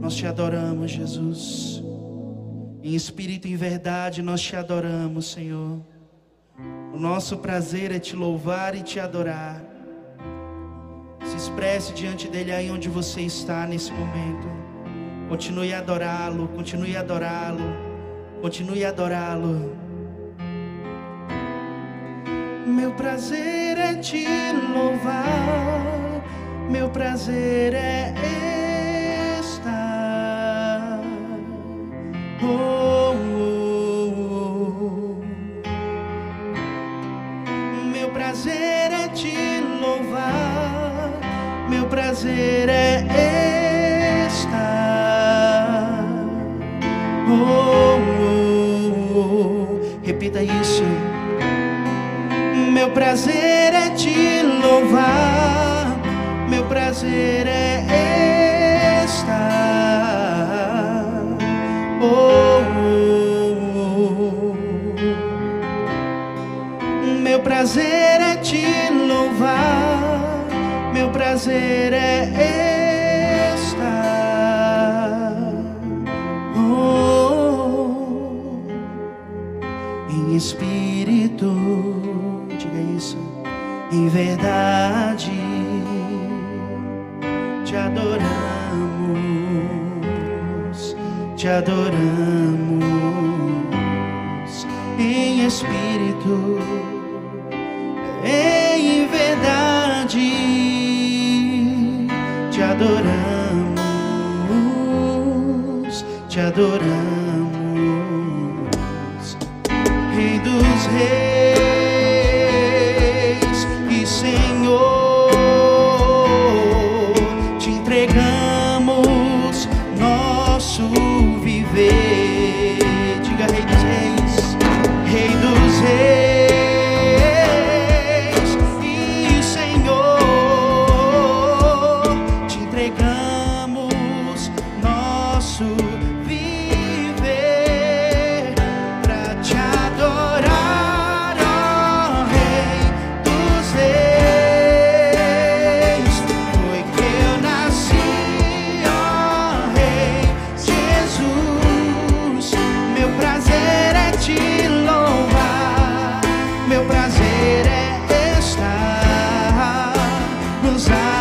Nós te adoramos, Jesus. Em espírito e em verdade, nós te adoramos, Senhor. O nosso prazer é te louvar e te adorar. Se expresse diante dele aí onde você está nesse momento. Continue a adorá-lo, continue a adorá-lo, continue a adorá-lo. Meu prazer é te louvar, meu prazer é estar. Meu prazer é te louvar, meu prazer é estar. Oh, oh, oh. Meu prazer é te louvar, meu prazer é te adoramos, te adoramos, em espírito, em verdade, te adoramos, te adoramos. Rei dos reis te entregamos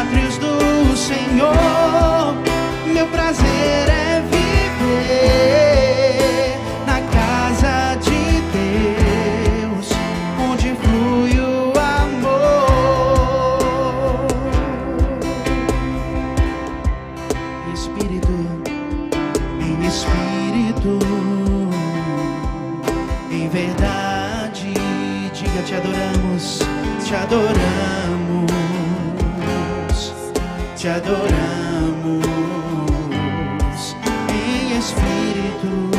átrios do Senhor. Meu prazer é viver na casa de Deus, onde flui o amor. Espírito, em espírito, em verdade, diga te adoramos, te adoramos, te adoramos, em espírito,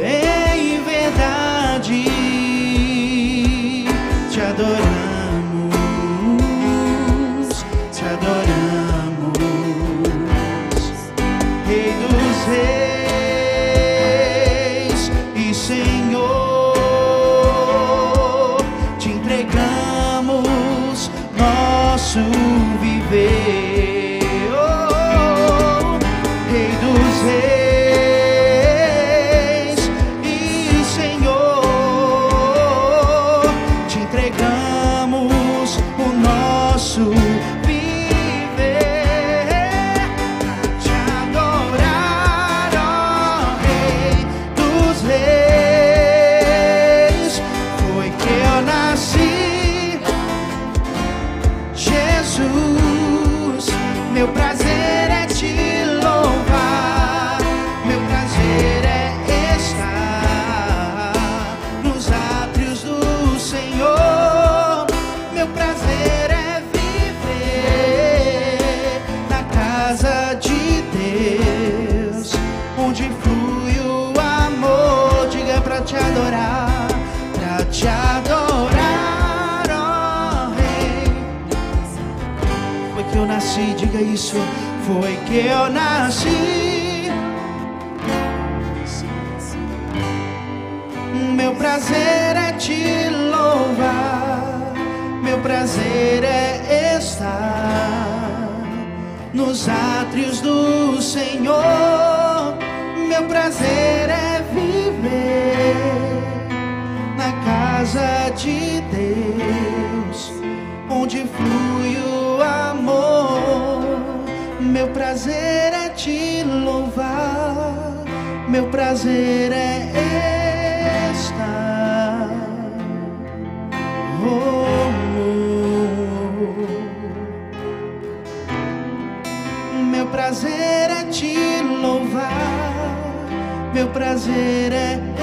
em verdade, te adoramos, te adoramos. Rei dos reis e Senhor, te entregamos nosso que eu nasci, diga isso. Foi que eu nasci. Meu prazer é te louvar, meu prazer é estar nos átrios do do Senhor. Prazer é te louvar, meu prazer é estar. Oh, oh. Meu prazer é te louvar, meu prazer é